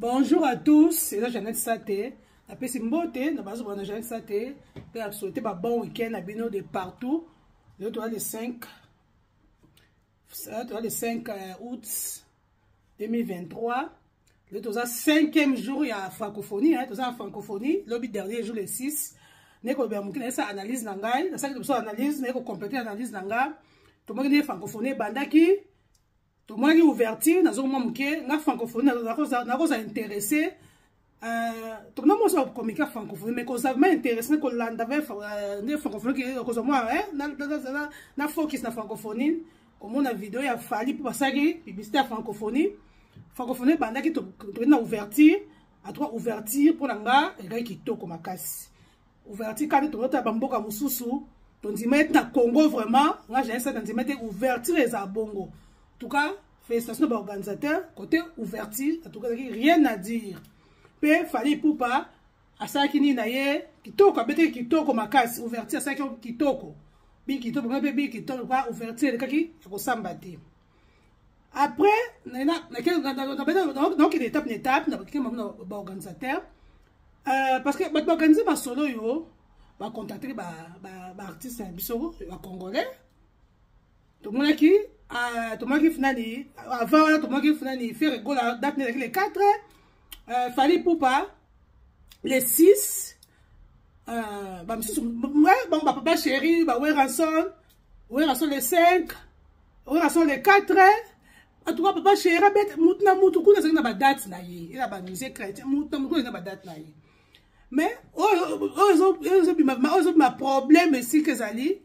bonjour à tous eza janete sate napesi mbote na bazo bana janete sate mpe na souhaite ba bon week-end na bino de partout lelo toza le 5 toza le 5 euh, août 2023 lelo toza 5e jour ya francophonie toza na francophonie lobi dernier jour le 6 naye kolobela moke nayesa analyse na ngai nasalaki liboso analyse naye kocomplete analyse na ngai tomaki nde francophonie ebandaki tomonaki ouverture nazongo mwa moke nga francophonie nakozala interesse euh, tokona mwasi bakomika francophonie mais kozala ma interesse me kolanda ve euh, nde francophonie kozwa mwa na focus na francophonie komona video ya fali mpo basalaki publicité ya francophonie francophonie ebandaki tokendi na ouverture atwa ouverture mpo na nga ekaki kitoko makasi ouverture kani tokota ya bamboka mosusu tondima ete na congo vraiment nga jaesa nandima ete ouverture eza bongo tuka félicitation na baorganisateur côté ouverture atuka ezalaki rien à dire mpe fali pupa asalaki nini na ye kitoko abetaki kitoko makasi ouverture asalaki kitoko bikitoko mpe bikitoko ouverture elekaki ya kosamba te après nakokende étape na étape nakokende bango na baorganisateur euh, parce que bato baorganize masolo oyo bacontactaki baartiste na biso bacongolais tomonaki euh, tomonaki funani avant wana tomonaki funani fere gola date nde ezalaki le 4 euh, fali pupa le 6 bamisusu bango bapapa chéri baweranson oye na so le 5 oye na so le 4 en tout cas papa chéri abeta mutu na mutu kuna ezalaki na badate na ye eza bamusée chrétien mutu na mutu ezalaki na badate na ye mais oyo ezobima problème esika ezali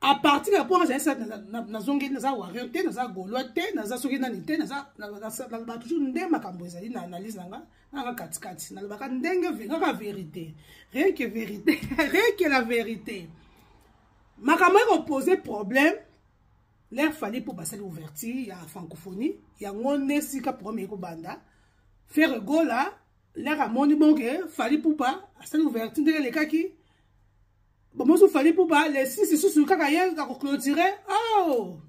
à partir ya mpo nazali sa nazongeli naza wario te naza golois te naza soki nani te nalobaka toujours nde makambo ezali na analyse na nga nanga katikati nalobaka ndenge kaka vérité rien que vérité rien que la vérité makambo eko pose problème leur fallait mpo basali ouverture ya francophonie yango nde esika programme eko banda ferre gola leur amoni bonke fali pupa asali ouverture ndenge elekaki bamosu fali pupa le sisi susu kaka ye akoclotire oh!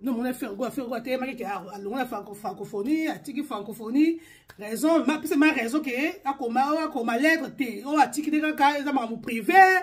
nomona ferre gola ferre gola ateyemaki ke alongola francophonie atiki francophonie raison apesa ma raison ke akoma akoma lettre te oyo atiki nde kaka eza makambo privé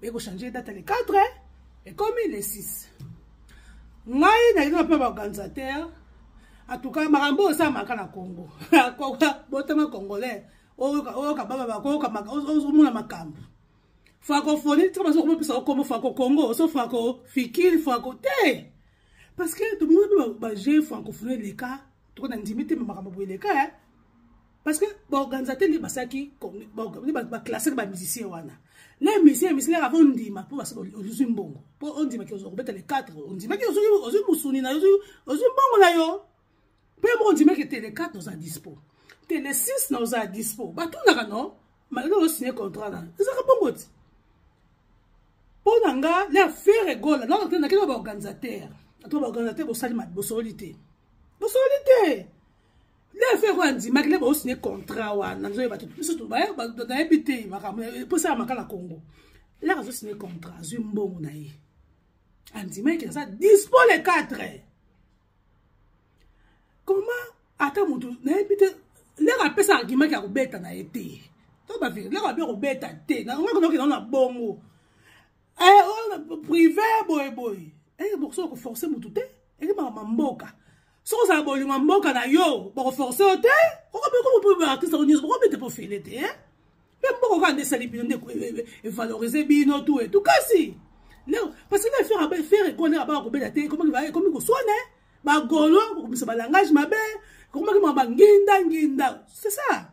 mais ko changer date le 4 hein? et comme le 6 ngai na ina pa organisateur en tout cas makambo oyo esalamaka na congo botama congolais oyoka baba bakoyoka omona makambo francophonie tika bazo komopesa okombo franco congo so franco fikiri franco te parce que tomoni baje francophonie eleka toko na ndimi te makambo boye eleka parce que baorganisateur nde basalaki ba classaki ba musicien wana na musicien musicien avant ondima mpo basi ozwi mbongo mpo ondimaki ozwa kobeta le 4 ondimaki ozwi mosuni na yo ozwi mbongo na yo mpe moko ondimaki te le 4 oza dispo te le 6 na oza dispo batunaka no malgré osigne contrat na ezaka bongo ti mpo na nga na fere gola nakenda baorganisateur ato baorganisateur bosali bosololi te bosololi te nde feko andimaki nde baosine contrat wana nzoye bato biso nayebi te makambo mposa ya maka na congo laka azosine contrat azwi mbongo na ye andimaki naza dispo le 4 koma ata motu nayebi te laka apesa argument ya kobeta na ye te to baveri laka abe kobeta te nangakinokinao na bongo eh, oh, prive boye boye eye eh, bokosoba koforce motu te eke makambo mboka soki ozala bolingo ya mboka na yo bakoforce yo te okobekomopebaartiste yango nyonso bokobete mpo fele te eh? mpe mboka okaa nde esali bino nde evalorize bino tu etu kasi leo parce que faire abe faire ekole aba kobela te ekomaki ba ekomi koswana bagolo kokomisa balangage mabe ekomaki mwa banginda nginda c'est ça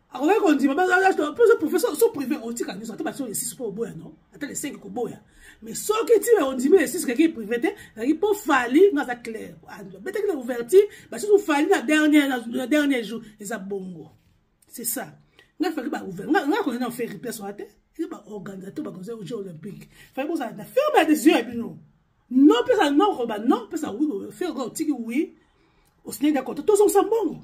akoki kondima mposo professeur so privé otika nyonso ata basio lesisi mpo oboya no ata lesengi koboya mais soki ntina ondimi lesisi kaki privé te kaki mpo fali nga aza claire abetaki na ouverture basusu fali na dernier jour eza bongo c'est ça nga faki baouvert nga koza na oferi place wana te eza baorganisateur bakonse jeu olympique faki bozala na ferme ya décision ya bino no pesa no koloba no pesa wi oferi otiki wi osineli ya konta tozongisa mbongo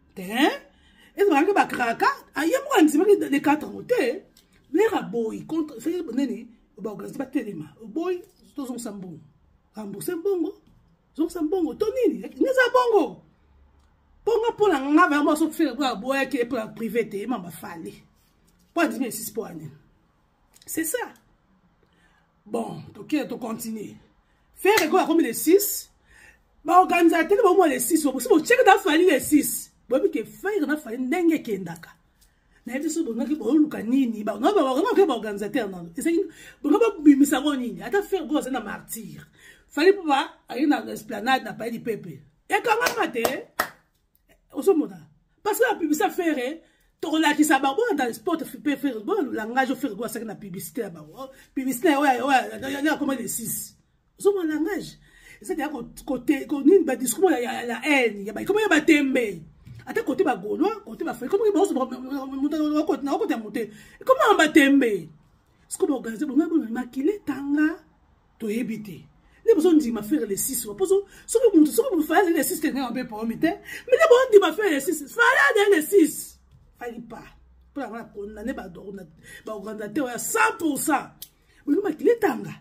hein ezalaki bakraka aye moko andimaki de quatre yango te mare aboyi contre fe nini baorganize batelema oboyi tozongisa mbongo rembourse mbongo zongisa mbongo to nini eza bongo mpo nga mpo na nga vraimen asofere mpo aboyaki ye mpo na prive te mamba fale mpo andimi esisi mpo ya nini c'est ça bon tokende to continue ferre ekoyo akomi le 6 baorganisateur bango le 6 bakosi botyeke na fali le 6 boyebi ke ferre na fali ndenge ekendaka nayebi biso bongaki boluka nini baoke baorganisateur nano ezaki bonga babimisa yango nini ata ferre ekoyo azali na martyre fali mpo ba aye na esplanade na palais du peuple ekangama te ozomona parce que na publicité fere tokolakisa bango dans le sport pe fere bo langage fere go asaki na publicité ya bango oh, publicité oyo oyo akoma le 6 ozomona langage ezali ya kote nini ba discours ya la haine ya ba ekoma ya batembe ata kote ba gaulois kote ba fere komoki baoso na okota mote ekoma ya batembe sikoyo baorganize bongo ya bomakile tanga toyebi te nde bozondima fere le 6 wa poso soki motu soki motu faya azali le 6 tengenge mpe pomi te me nde bozondima fere le 6 faya azali le 6 fali pa mpo na wana kondane baorganisateur ya 100 pourcent bolingi makili etanga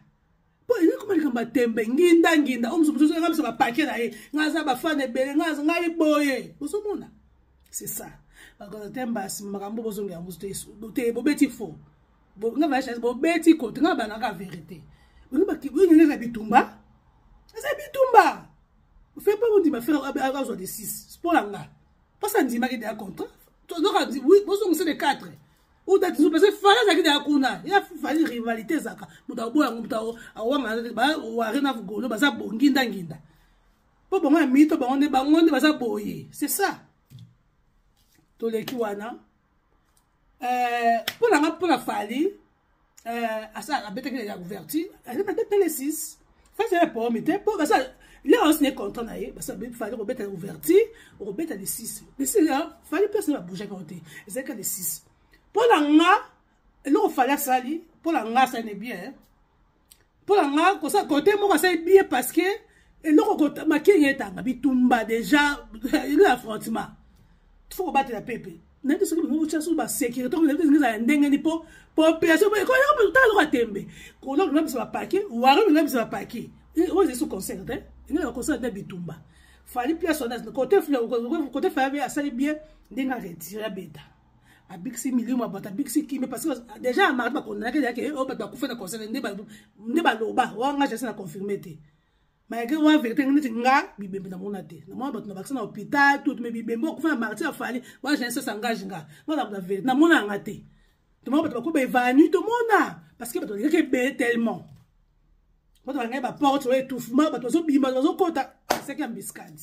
mpo elingi koma likambo ya tembe nginda nginda oyo mosu mosusu nga biso bapake na ye nga aza bafane ebele nga aza ngai boye bozomona c'est ça baorganisateur mbasi makambo bozonga yango te bobeti faux nga ba chance bobeti kote nga banaka verite oyongenge na bitumba eza bitumba fait pas bondima fere azwa de 6 mpo na nga mpasi andimaki deya contrat bozongisa de 4 udatizo parce que fali azalaki deya kuna ya fali rivalité ezaka moto aboya yango moto awangaware na golo baza bongindanginda mpo bango ya mito bango nde bango nde baza boye c'est ça toleki wana euh, mpo na nga mpo na fali euh, asala abetaki na ya couverture aza na bete le 6 fasi ya pomi te mpo basa le osine contrat na ye basa fali kobeta ouverture okobeta le 6 le 6 ya fali place na babougeaka yo te ezalaki ka le 6 mpo na nga eloko fali asali mpo na nga asali ne bien mpo na nga kosa kote moko asali bien parce que eloko makengi etanga bitumba déjà elo ya affrontement fo kobatela pepe nayebi soki lingo otya soki basécurité oyo nayebi ezala ndenge ni mpo population boye ekoyaka mpe tala loka tembe kola lona biso bapaki waro lona biso bapaki oyo ezali so concert te engene baconcert nde bitumba fali place wana kote fali asali bien ndenge aretire abeta abikisi milimo ya bato abikisi kimia parce que déjà ya mardi bakondanaki ezalaki eh, oyo oh, bato bakufa na concert nde baloba wanga jasi na confirme te malgré wana verité ngai neti nga bibembe namona te namona bato na bakisa na hôpital tout mais bibembe okufa na marti afali wana jane sese engage nga ngazakota verité namona yanga te tomona bato bakoba evani tomona parce que bato balingaki ebele tellement bato balangai baporte oyo etouffement bato bazobima bazokota seki ya mbiskadi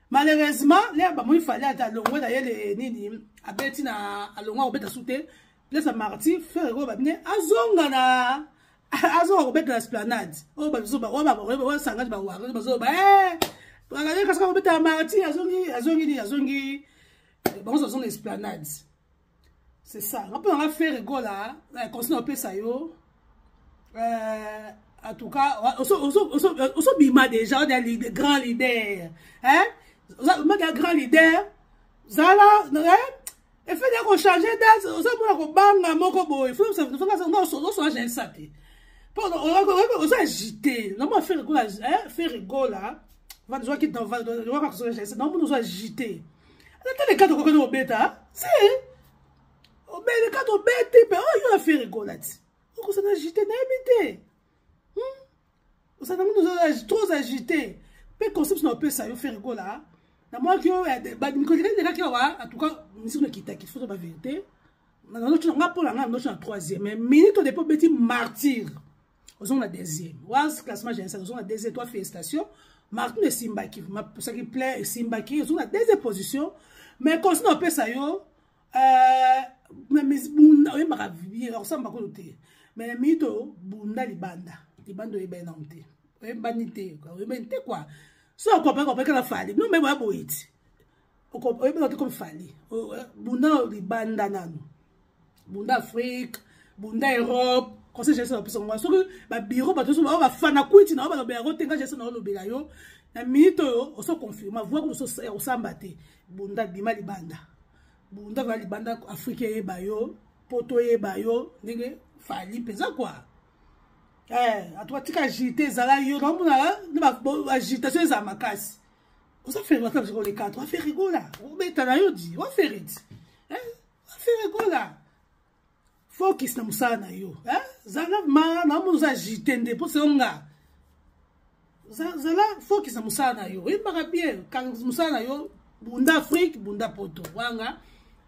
malheureusement lea bamoni fale ata alongwe na ye le nini abeti na alongwe akobeta su te place ya marti frere oyo babine azonga na azonga kobeta na esplanade oyo basangani bawari bazoloba akakasi kakobeta ya marti azongi azongi nini azongi eh, bango azonga esplanade c'est ça nga mpo nanga ferre gola eh, conseil na opesa yo euh, en tout cas osobima déjà oda grand leader omada grand leader zala efeti ya kochange date ozomona kobanga moko boye osola gensa te mpo oza agité namona ferre gola ferre gola vazwaki vazwaka kosola gensa namona oza agité ata le cadre kokende kobeta se obele cadre obeti mpe oyo oh, affaire ekola ti okosana agite nayebi te hmm? osana mino trop agite mpe concept na opesa yo faire ekola namwaki yo mikokende elekaki awa atuka misiko nakitaki foto ba verité nanotuna nga mpo na nga nanotuna troisième mais minute odepo obeti martyre ozongo na deuxième wa classement général ozongo na deuxième toi félicitation martine esimbaki mapesaki plein esimbaki ozongo na deuxième position mais conseil opesa yo euh, oyembaka osamba kutu te mais na minute oyo bunda libanda libanda oyebani nango te oyebani te oyebani te kua so okopaki kopekana fali no meme oya boyiti oyebi naki comme fali euh, bunda libanda nanu bunda afrique bunda europe conseil jeunesse na biso ngai soki babiro bato nyonso bao bafana kwiti na yo balobela yango te ngai jeunesse na yo olobela yo na minute oyo oso confirma voi kutu ya kosamba te bunda bima libanda bunda vala libanda afrike eyeba yo poto eyeba yo ndenge fali mpenza kua eh, atuka tika agite ezala yo naomona na baagitation ezala makasi oza fere ata bisoko le 4 wafere gola obeta na yo di wafere ti wafere gola focus na mosala na yo zala ma naomona oza agite nde mpo seo nga zala focus na mosala na yo oyebaka bien mosala na yo bunda afrique bunda poto wanga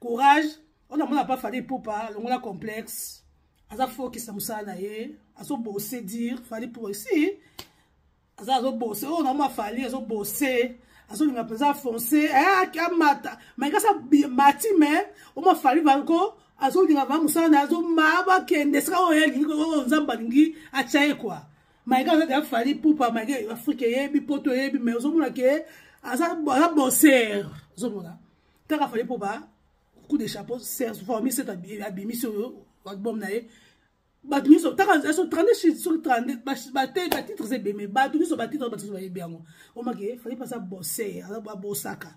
courage on amona pas fallait popa longola complexe aza focus na mosala na ye azobose dire fallait popa si aza azobose oyo naoma fallait azobose azolinga mpenza fonce eh, amata maikasi mati me oma fallait banko azolinga ba mosala na ye azomaba kende esika oyo ye alingi oyo nzambe alingi atya ye kua maike aza deya fali pupa maike afrika eyebi poto eyebi mai ozomona ke aza boser ozomona kaka fali pupa coup de chapeau formi set abimisi oyo album na ye bato nyonso taka so 32 soki 32 batitres ebeme bato nyonso batitre bato nyonso bayebi yango omake fali mpe aza boser aza babosaka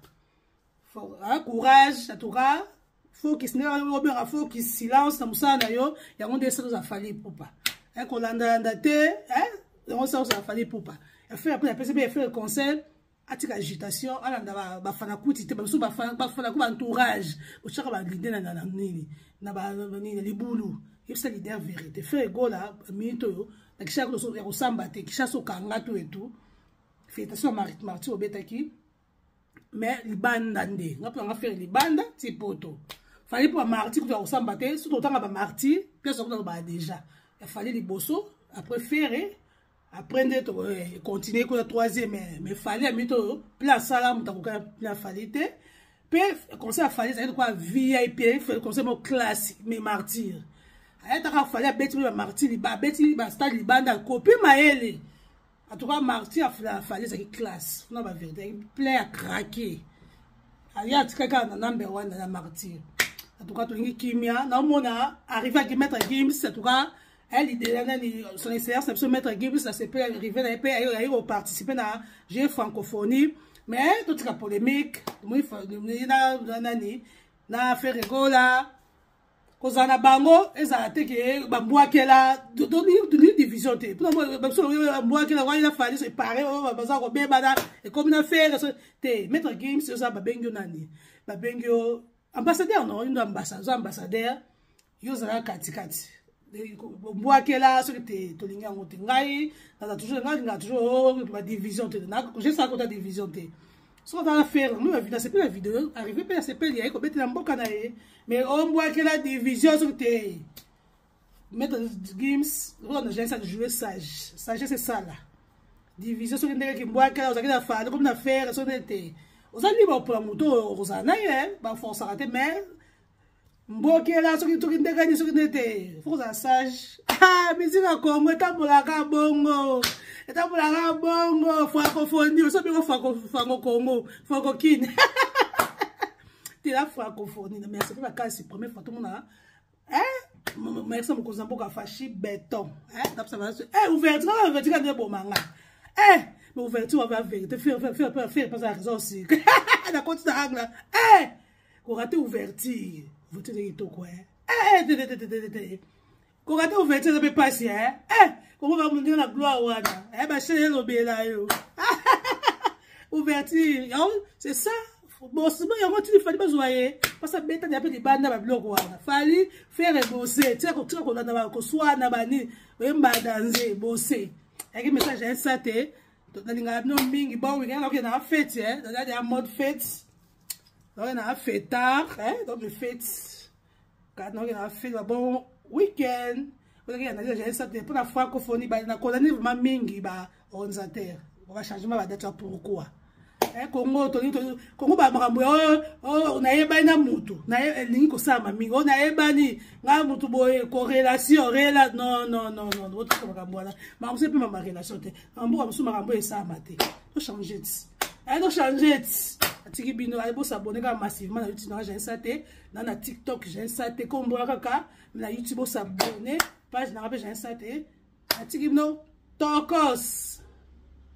ah, courage en tout cas focus nde obengaka focus silence na mosala na yo yango nde esala oza fali pupa eh, kolandalanda te eh, yango esala oza fali pupa efere mpe napesi mpe efere conseil atika agitation alanda bafana kuti te bamisu bafana ku baentourage otyaka balide na nini na banini libulu yebisa lide ya verité fere egola minute oyo na kishasa ya kosamba te kishasa okanga to etu félicitation ya marite marti obetaki mais libanda nde nga mpo nanga fere libanda ti poto fali mpo bamartir kutu ya kosamba te soki totanga bamartir place akuta kobala déjà efali liboso après fere après nde tocontinue eh, kuna troisième eh, mais fali ya mito oyo pla asala moto akokana pla fali te mpe conseil ya fali ezali lokola vip conseil mo classe mais martir ayataka fali abeti bamartir abeti bastade libanda kopi mayele en tout cas marti ya fali ezalaki classe kuna ba verité ayaki plein ya craquer aye atikaki kaka na number one na martyr en tout cas tolingi kimia naomona arrive aki maître gims en tout cas alidela nani son excellence na biso maître gims na sepe arrive na ye mpe aye koparticipe na jeu francophonie mais totika polémique nani na ferregola kozala na bango ezala te ke bambwakela division te bambwakela waila fali epare baza kobebana ekomi na fere te maître gims oza babengi yo nani babengi yo ambassadeur no yo oza ambassadeur yo ozala katikati bwakela soki te tolingi yango te ngai naza toujours ngai lingaa toujours oh, badivision te jesala kota division te soki otala fere no ya vida sepeli ya video arrive mpe ya sepeli yaye kobetela mboka na ye mais ombwakela division soki te maître gims oyo na jaisa joue sage sagesse esala division soki ndenge kimbwakela ozalaki na fale komi na fere soki nde te oza libre opona moto oyo okozala na ye baforsaka te mais mbokela soki toki ndenge nini soki nde te fo kozala sage ah, miziki ya kongo etambolaka bongo etambolaka bongo francophonie osobiko franco kongo franco kine tela francophonie na merci mpe makasi premier fois tomona merci mokonzi na mboka fashi beton eh, ouverture kaka ouverture kaka nde bomanga eh, mais ouverture wava verité fere fere fere fere pasa raison sika nakoti na angla eh! korate ouverture ouverture eza kitoko eh? eh, eh korate ouverture eza mpe mpasi eh? eh kongo bamundika na gloire wana eh, bashele elobela yo ouverture yango c'est ça bosima yango tili fali bazwa ye mpasi abetani ape libanda babiloko wana fali fere bose tika kolanda koswana bani oyembada nze bose yaki message ya sa te nalingaka bino mingi bon weekend nakokende na fete eh? nazali ya mode fete naoke na fetard donc fete kati naoke na fete ba bon week-end ozaki ya naza jaye sate mpo na francophonie nakolani vraiment mingi ba organisateur bachangement badate ya pourquoi eh, kongo kongo bamakambo ya oyo oh, oh, nayebani na motu elingi eh, kosalama mingi oyo oh, nayebani ngai motu boye korelation rela non non non non otika makambo wana makambo se mpe mama relation te mboka mosusu makambo esalama te to change ti aye to change ti atiki bino aye bosabone kaka massivement na youtube nanga jainsa te na na tiktok jainsa te komboya kaka na youtube osabone page nanga mpe jainsa te atiki bino tokos